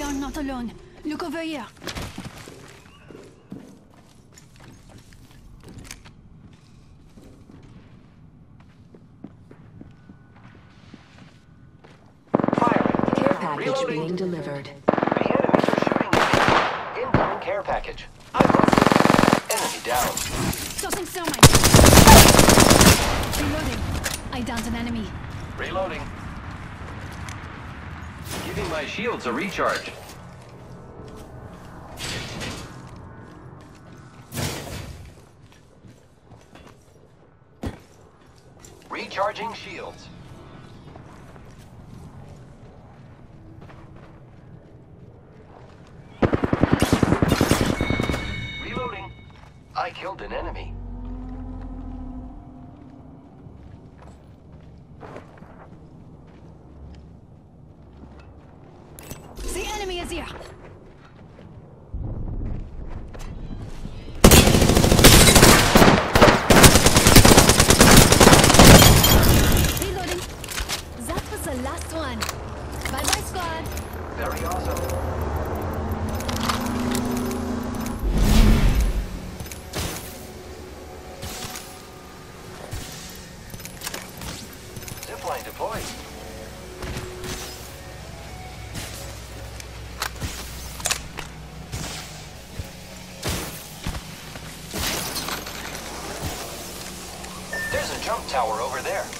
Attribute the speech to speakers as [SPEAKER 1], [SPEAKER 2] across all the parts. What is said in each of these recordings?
[SPEAKER 1] We are not alone. Look over here.
[SPEAKER 2] Firing.
[SPEAKER 3] Care package
[SPEAKER 2] Reloading.
[SPEAKER 3] being delivered.
[SPEAKER 2] The enemies are shooting at me. Incoming care package. I'm located. Enemy down.
[SPEAKER 1] Tossing thermite. Reloading. I downed an enemy.
[SPEAKER 2] Reloading. Giving my shields a recharge. Recharging shields. Over there.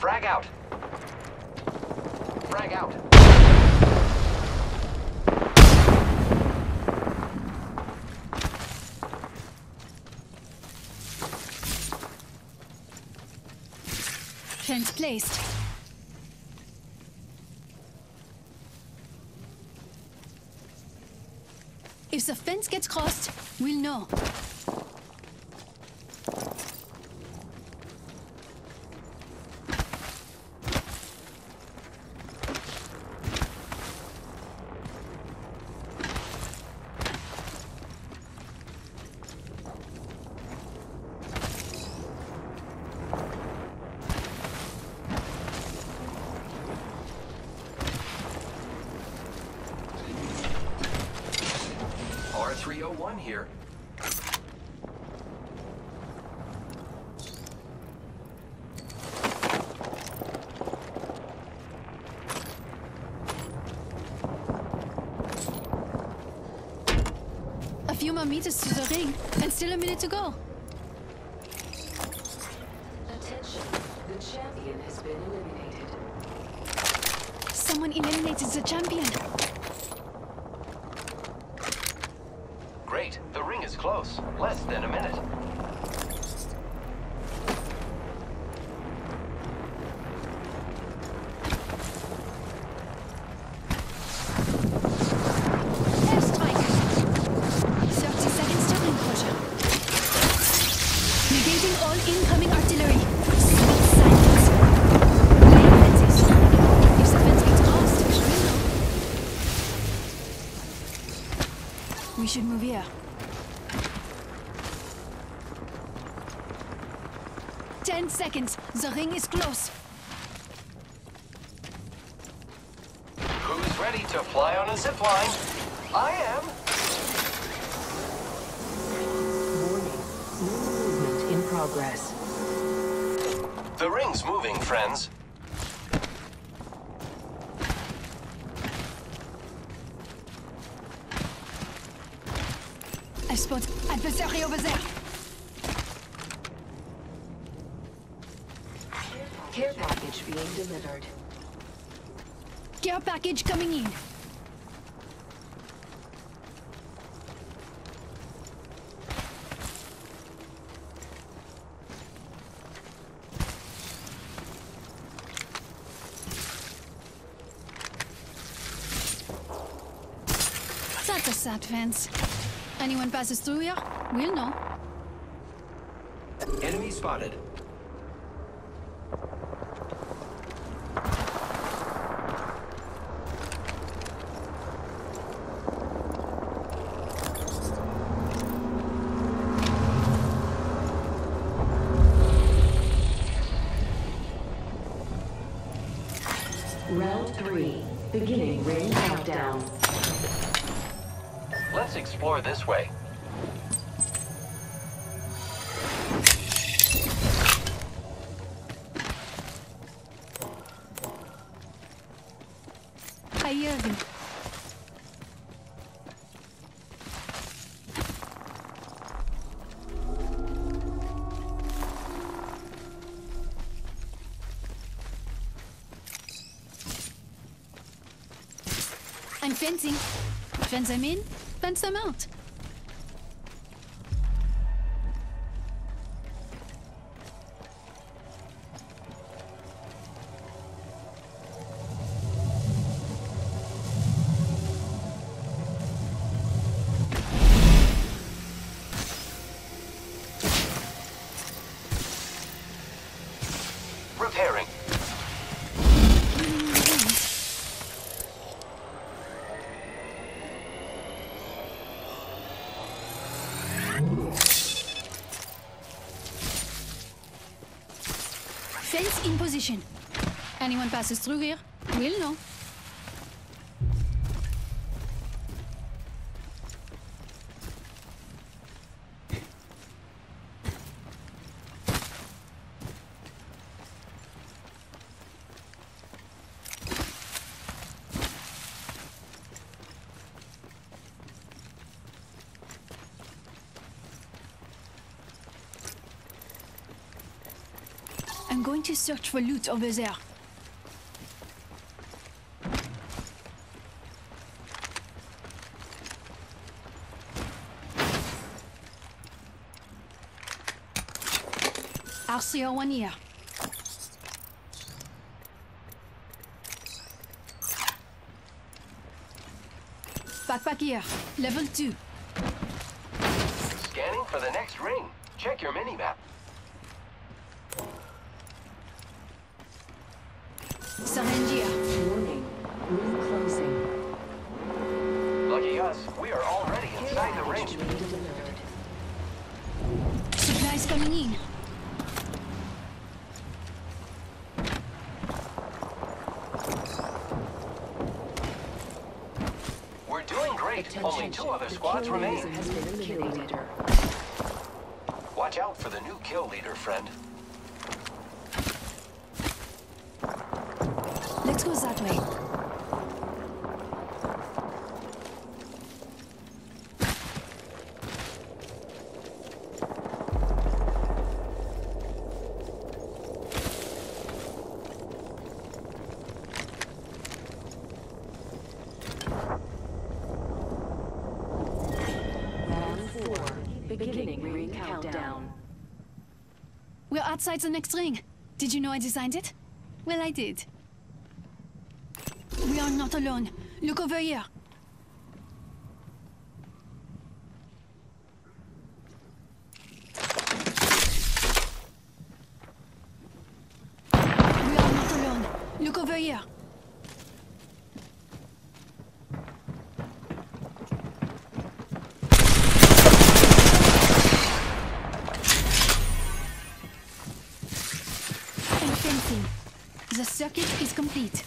[SPEAKER 2] Frag out. Frag out.
[SPEAKER 1] Fence placed. If the fence gets crossed, we'll know.
[SPEAKER 2] Here.
[SPEAKER 1] A few more meters to the ring, and still a minute to go.
[SPEAKER 3] Attention. The champion has been eliminated.
[SPEAKER 1] Someone eliminated the champion.
[SPEAKER 2] Great. The ring is close. Less than a minute.
[SPEAKER 1] Airstrike. 30 seconds to ring closure. Negating all incoming artillery. Sweet silence. Laying fences. If the fence gets crossed, we'll know. We should move here. Ten seconds. The ring is close.
[SPEAKER 2] Who's ready to fly on a zip line? I am.
[SPEAKER 3] Warning. Movement in progress.
[SPEAKER 2] The ring's moving, friends.
[SPEAKER 1] I spot adversary over there.
[SPEAKER 3] Care package being delivered.
[SPEAKER 1] Care package coming in. That's a sad fence. Anyone passes through here, we'll know.
[SPEAKER 2] Enemy spotted.
[SPEAKER 3] Beginning ring countdown.
[SPEAKER 2] Let's explore this way.
[SPEAKER 1] Fencing. Fence them in, fence them out. Fence in position. Anyone passes through here, we'll know. I'm going to search for loot over there. RCR one here. Backpack here, level two.
[SPEAKER 2] Scanning for the next ring. Check your mini-map.
[SPEAKER 1] Syringe.
[SPEAKER 3] Warning. Room closing.
[SPEAKER 2] Lucky us, we are already inside the
[SPEAKER 3] package
[SPEAKER 2] ring.
[SPEAKER 1] Supplies coming in.
[SPEAKER 2] We're doing great. Only two other
[SPEAKER 3] The
[SPEAKER 2] squads
[SPEAKER 3] kill
[SPEAKER 2] remain.
[SPEAKER 3] leader has been eliminated.
[SPEAKER 2] Watch out for the new kill leader, friend.
[SPEAKER 1] Let's go that way.
[SPEAKER 3] Beginning ring countdown.
[SPEAKER 1] We're outside the next ring. Did you know I designed it? Well, I did. Are not alone. Look over here. We are not alone. Look over here. The circuit is complete.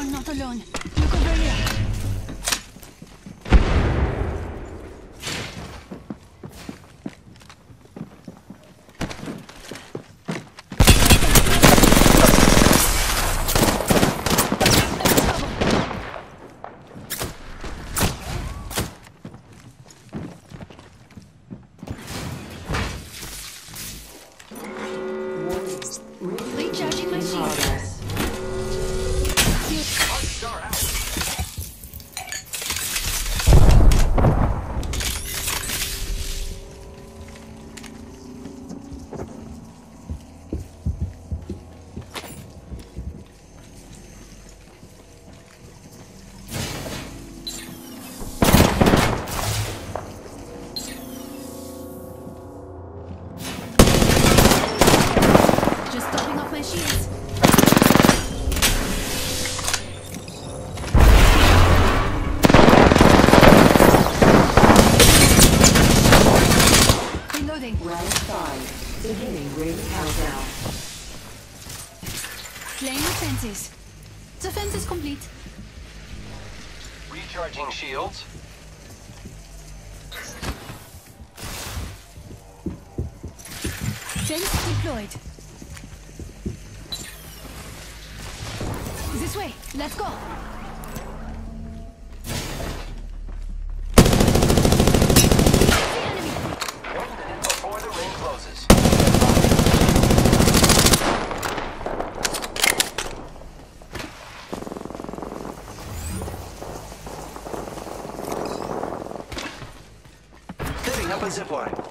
[SPEAKER 1] You're not alone. Look over here.
[SPEAKER 4] Recharging shields.
[SPEAKER 1] Fence deployed. This way, let's go.
[SPEAKER 2] supply.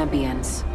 [SPEAKER 2] champions.